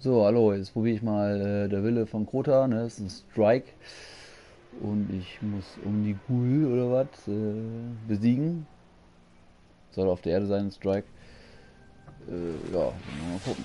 So, hallo, jetzt probiere ich mal äh, der Wille von Krota, ne? Das ist ein Strike. Und ich muss Omnigul oder was äh, besiegen. Soll auf der Erde sein, ein Strike. Äh, ja, mal gucken.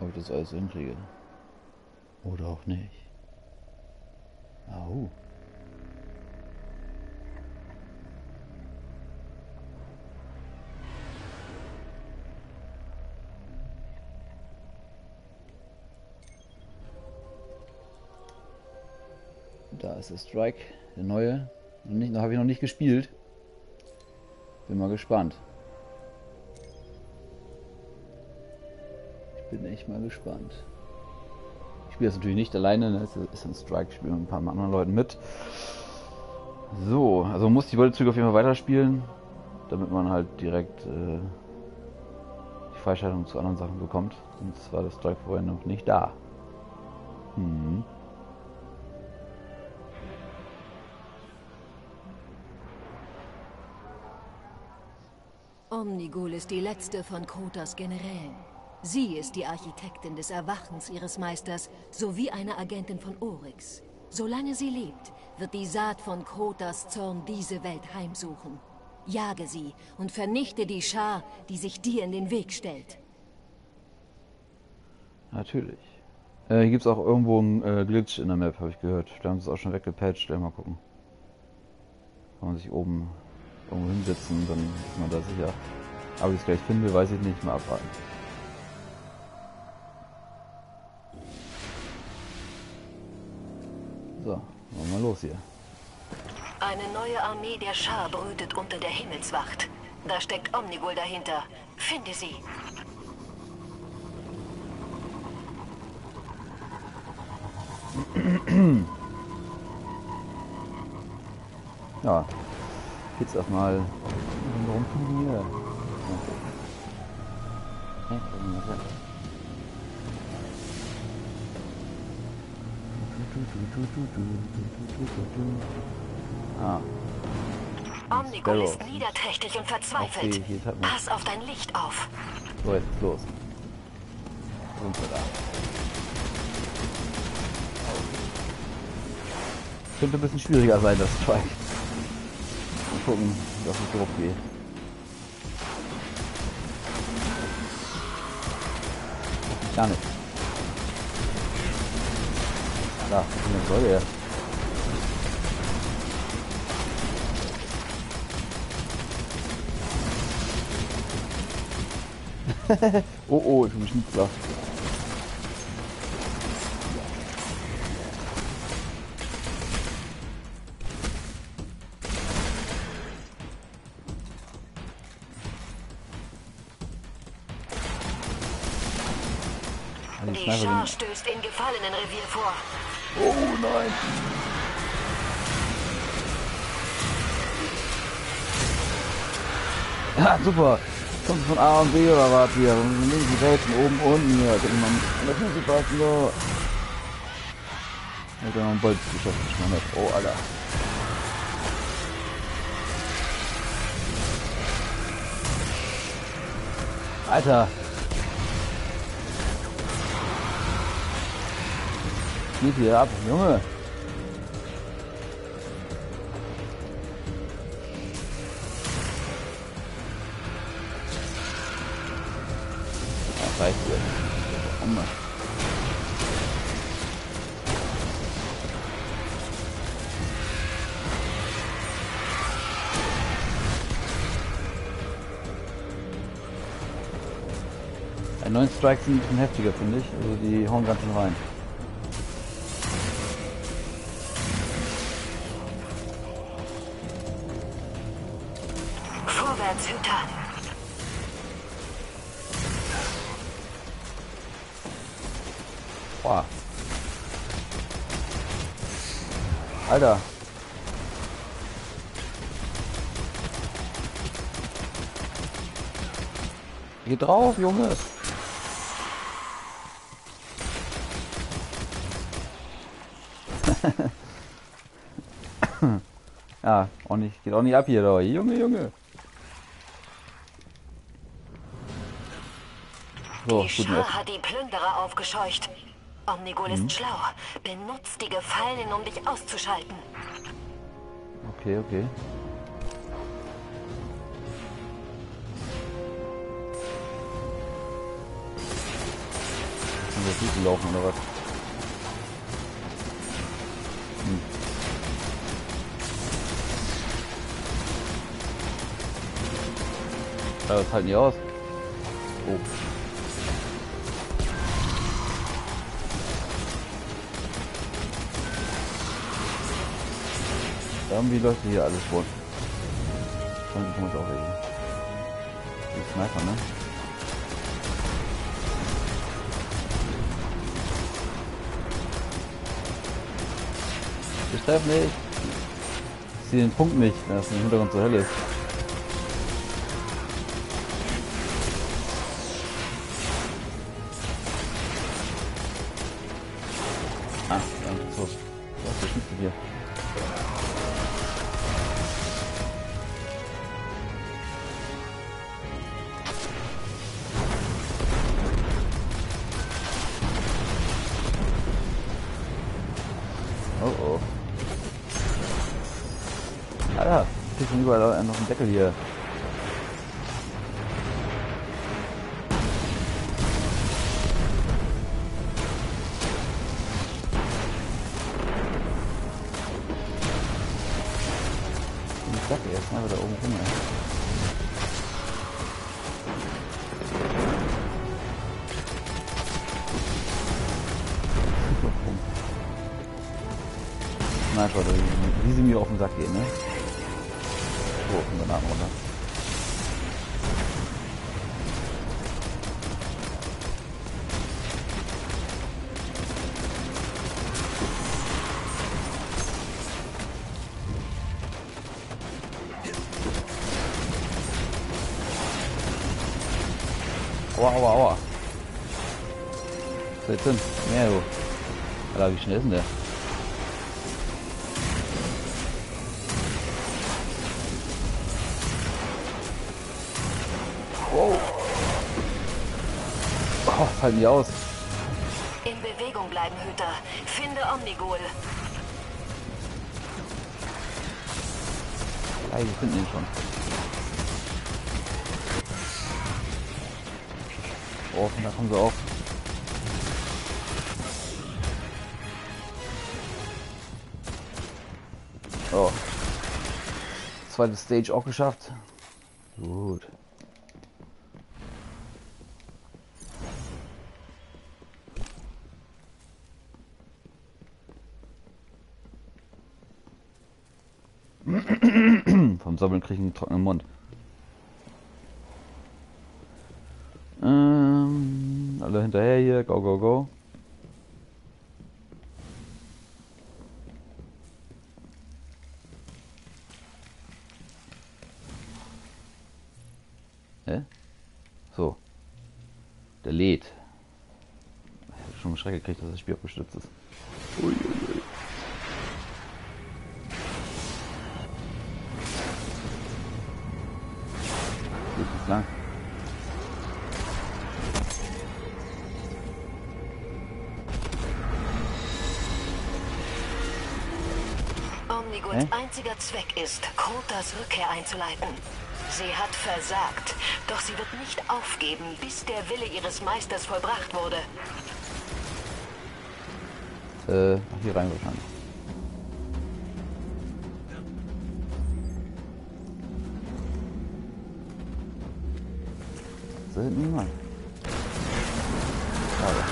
Ob ich das alles hinkriege. Oder auch nicht. Au. Da ist der Strike, der neue. Nicht, habe ich noch nicht gespielt. Bin mal gespannt. Ich bin echt mal gespannt. Ich spiele das natürlich nicht alleine, ne? es ist ein Strike, ich spiele mit ein paar anderen Leuten mit. So, also muss die Beutezüge auf jeden Fall weiterspielen, damit man halt direkt äh, die Freischaltung zu anderen Sachen bekommt. Sonst war das Strike vorher noch nicht da. Hm. Omnigul ist die letzte von Krotas Generälen. Sie ist die Architektin des Erwachens ihres Meisters sowie eine Agentin von Oryx. Solange sie lebt, wird die Saat von Krotas Zorn diese Welt heimsuchen. Jage sie und vernichte die Schar, die sich dir in den Weg stellt. Natürlich. Äh, hier gibt es auch irgendwo einen äh, Glitch in der Map, habe ich gehört. Da haben sie es auch schon weggepatcht. Mal gucken. Kann man sich oben irgendwo hinsetzen, dann ist man da sicher. Aber ich es gleich finde, weiß ich nicht. Mal abwarten. So, machen wir mal los hier. Eine neue Armee der Schar brütet unter der Himmelswacht. Da steckt Omnigul dahinter. Finde sie. ja, jetzt erstmal. Warum fliegen wir? Ah. Omnigul ist niederträchtig und verzweifelt. Okay, Pass auf dein Licht auf. So, jetzt los. Wir da. Könnte ein bisschen schwieriger sein, das Strike. Mal gucken, wie das mit drauf geht. Gar nicht. Da, was soll der? oh oh, ich bin Schnitzler. Die Schar stößt in Gefallenenrevier vor. Oh nein. Ja, super. Kommt von A und B oder was hier? Links, rechts, oben, unten hier. Guck mal, das muss ich passen, so. Ich hab noch einen Bolz geschafft, ich meine. Oh, Alter. Alter. Geht hier ab, Junge. reicht jetzt. Warum mal? Ein neuen Strike sind ein bisschen heftiger, finde ich. Also die hauen ganz rein. Boah. Alter. Geh drauf, Junge. ja, auch nicht, geht auch nicht ab hier, doch. Junge, Junge. So, die Schar hat die Plünderer aufgescheucht. Omnigul ist schlau. Benutzt die Gefallen, um dich auszuschalten. Okay, okay. Ist das gut gelaufen oder was? Hm. Ja, das halten die aus. Oh. Irgendwie läuft hier alles rund. Dann kommen wir auch welche. Die Sniper, ne? Ich treffe nicht. Ich sehe den Punkt nicht, wenn es im Hintergrund so hell ist. Deckel hier. Ich sag dir jetzt mal da oben rum. ey. Sniper, wie sie mir auf den Sack gehen, ne? Granaten runter. Aua, aua, aua. Was ist denn? Mehr, du. Alter, wie schnell ist denn der? Fallen die aus. In Bewegung bleiben, Hüter. Finde Omnigul. Ey, wir finden ihn schon. Oh, von da kommen sie auch. Oh. Zweite Stage auch geschafft. Gut. Sammeln kriege ich einen trockenen Mund. Ähm, alle hinterher hier, go, go, go. Hä? So. Der lädt. Ich habe schon Schreck gekriegt, dass das Spiel abgestürzt ist. Ui, lang. Omniguls Hä? einziger Zweck ist, Krotas Rückkehr einzuleiten. Sie hat versagt, doch sie wird nicht aufgeben, bis der Wille ihres Meisters vollbracht wurde. Äh, hier rein wahrscheinlich. So hinten niemand. Schade.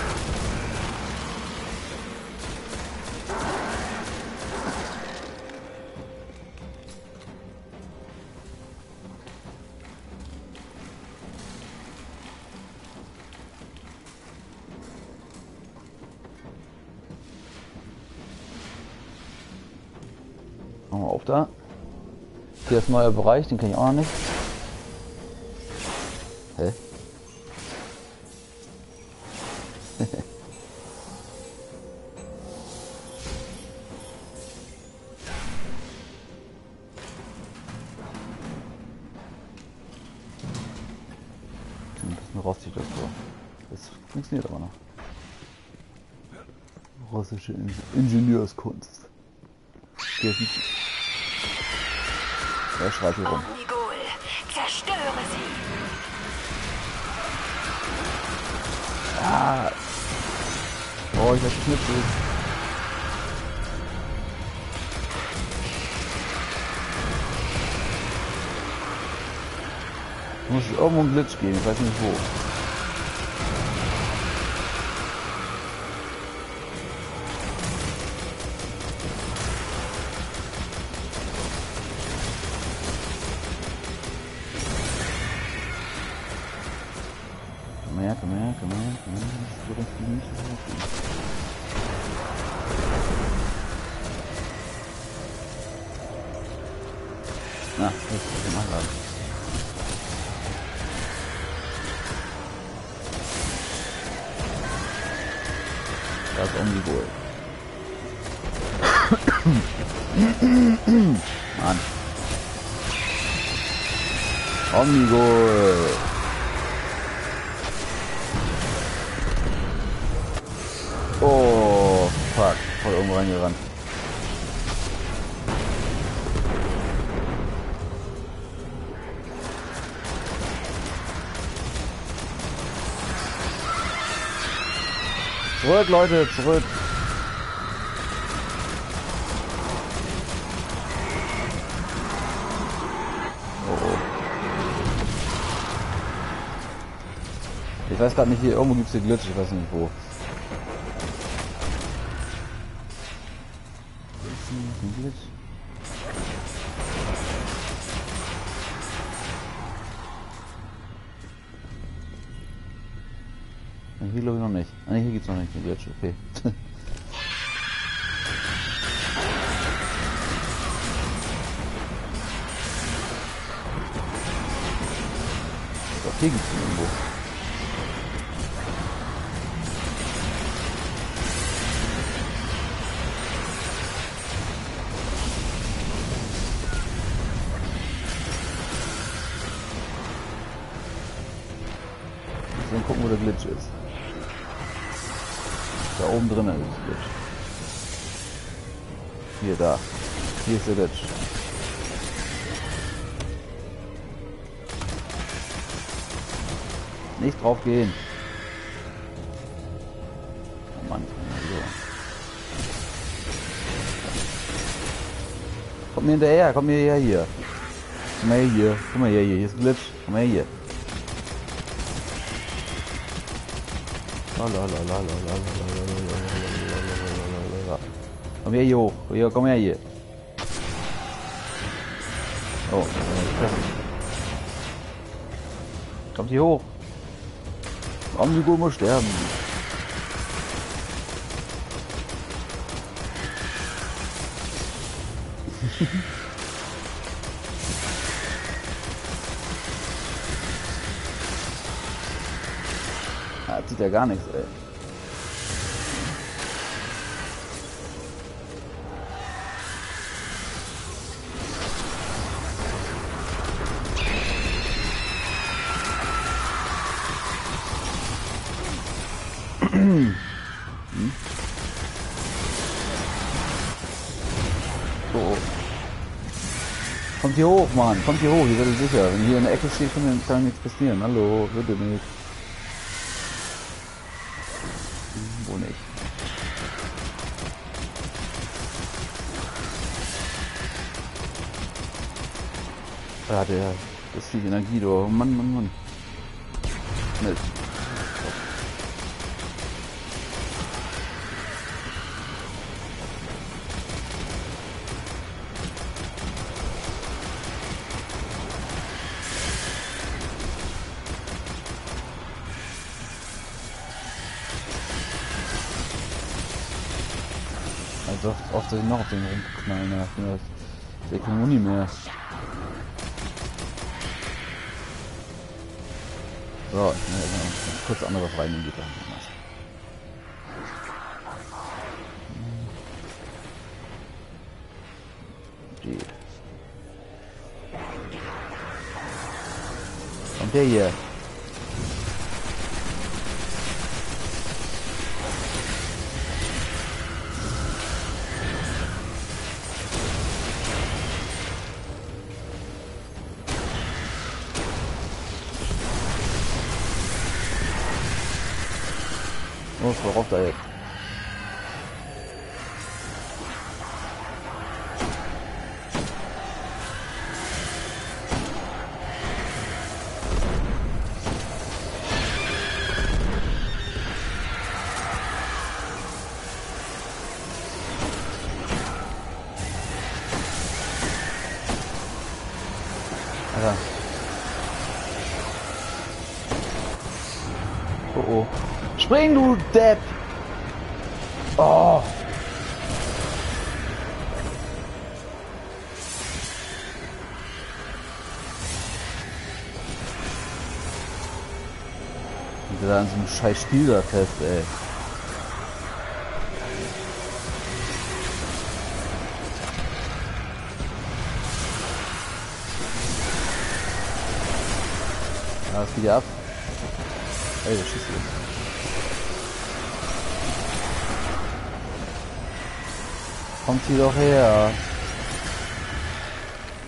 Auf da. Hier ist ein neuer Bereich, den kenne ich auch noch nicht. Hä? Ein bisschen rostig das so. Das funktioniert aber noch. Russische In Ingenieurskunst. Ist nicht. Er schreit hier rum. Zerstöre sie! Ah! Oh, ich werde geschnitzelt. Muss es irgendwo einen Glitch geben, ich weiß nicht wo. Da ist Omnigol. Mann. Omnigol. Oh, fuck. Voll irgendwo reingerannt. Zurück, Leute, zurück. Oh. Ich weiß gerade nicht, hier irgendwo gibt es hier Glitch, ich weiß nicht wo. Glitch? Gibt's noch nicht den Glitch, okay. Doch, hier gibt's ihn irgendwo. Dann gucken, wo der Glitch ist. Da oben drin ist Glitch. Hier, da. Hier ist der Glitch. Nicht drauf gehen. Oh Mann. Komm mir hinterher, komm mir her hier. Komm her hier, komm her hier, hier ist ein Glitch. Komm her hier. Komm her hier hoch. Hier, komm her hier. Oh, Kommt hier hoch. Omnigul muss sterben. Ah, tut ja gar nichts, ey. Kommt hier hoch, Mann. Kommt hier hoch, ihr werdet sicher. Wenn hier in der Ecke steht, kann, kann nichts passieren. Hallo, bitte nicht. Wo nicht? Ja, der, das ist viel Energie, du. Mann, Mann, Mann. Schnell. Soll ich noch auf den rumknallen, ja. Sehe keine Muni mehr. So, ich kurz anderes rein in die Gitter. Die. Kommt der hier? Oh. Spring, du Depp! Oh! Wie an so einem scheiß Spiel da fest, ey. Ja, was geht hier ab? Ey, was schießt hier? Kommt sie doch her.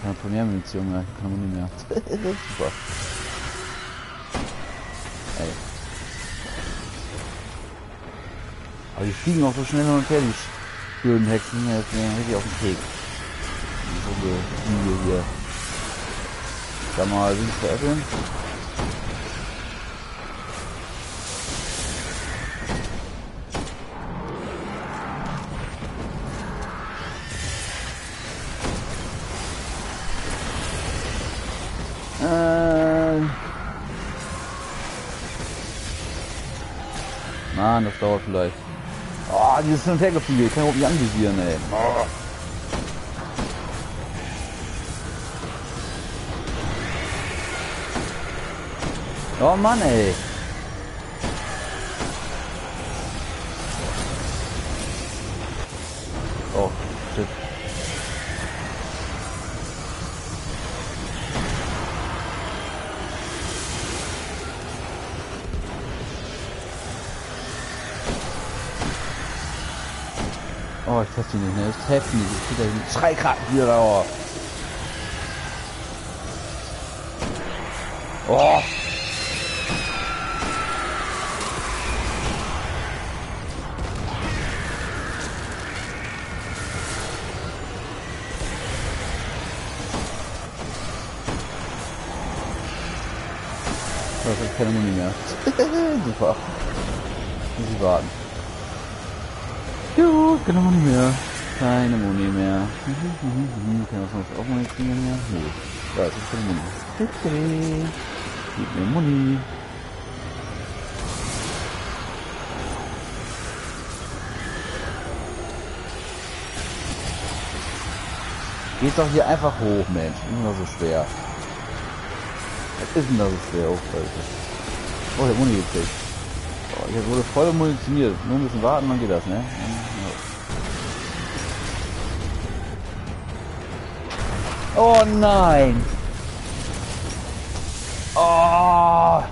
Ja, Primärmunition, ja, kann man nicht mehr. Super. Ey. Aber die fliegen auch so schnell hin und her, die blöden Hexen. Jetzt gehen richtig auf den Keks. So eine hier. Sag mal, sie veräppeln? Mann, das dauert vielleicht. Oh, dieses Hin- und Hergefliege, ich kann überhaupt nicht anvisieren, ey. Oh. Oh Mann, ey. Oh, ich treffe die nicht, ne? Ich treffe die nicht. Ich krieg da den Schreikraten wieder da. Oh. So, ich hab keine Muni mehr. Super. Muss ich warten. Gut, keine Muni mehr. Keine Muni mehr. Kann was noch aufmunizieren mehr? Nee. Da ist keine Muni. Okay. Gib mir Muni. Geht doch hier einfach hoch, Mensch. Immer so schwer. Was ist denn da so schwer? Oh, Alter. Oh, der Muni gekriegt. Oh, ich wurde voll munitioniert. Nur ein bisschen warten, dann geht das, ne? Oh nein! Oh!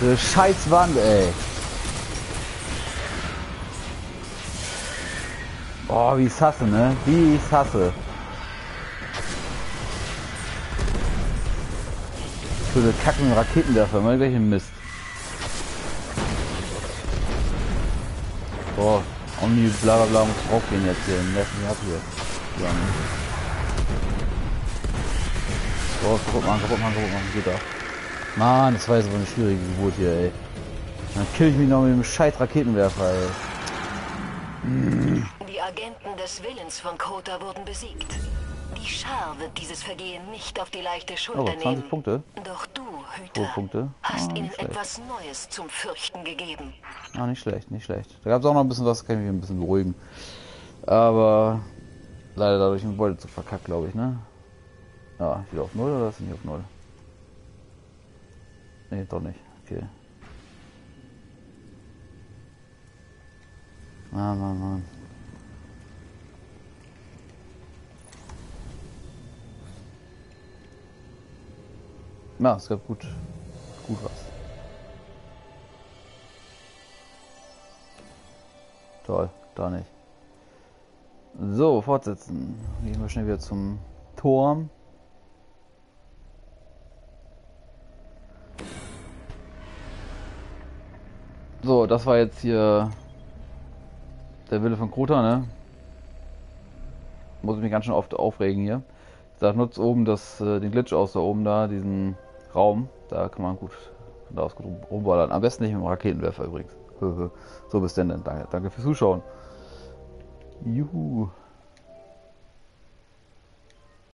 Diese scheiß Wand, ey. Oh, wie ich hasse, ne? Wie ich hasse. Für eine kacken Raketenwerfer, mal welchen Mist. Boah, Omni bla bla bla muss draufgehen jetzt hier. Nerv mich ab hier. Ja, ne? Boah, kaputt machen, kaputt machen, kaputt machen, geht doch. Mann, das war jetzt aber eine schwierige Geburt hier, ey. Dann kill ich mich noch mit dem scheiß Raketenwerfer, ey. Die Agenten des Willens von Kota wurden besiegt. Die Schar wird dieses Vergehen nicht auf die leichte Schulter Oh, 20 nehmen. Punkte. Doch du, Hüter, Punkte. hast Ah, ihnen schlecht. etwas Neues zum Fürchten gegeben. Ah, nicht schlecht, nicht schlecht. Da gab es auch noch ein bisschen was, kann ich mich ein bisschen beruhigen. Aber leider dadurch ein Beute zu verkackt, glaube ich, ne? Ja, wieder auf Null oder ist nicht auf Null? Nee, doch nicht. Okay. Mann, Mann, Na, ja, es gab gut, gut was. Toll, da nicht. So, fortsetzen. Gehen wir schnell wieder zum Turm. So, das war jetzt hier der Wille von Kruta, ne? Muss ich mich ganz schön oft aufregen hier. Ich sag, nutzt oben das, äh, den Glitch aus da oben da, diesen Raum. Da kann man gut, da aus gut rumballern. Am besten nicht mit dem Raketenwerfer übrigens. so, bis denn. Danke, danke fürs Zuschauen. Juhu.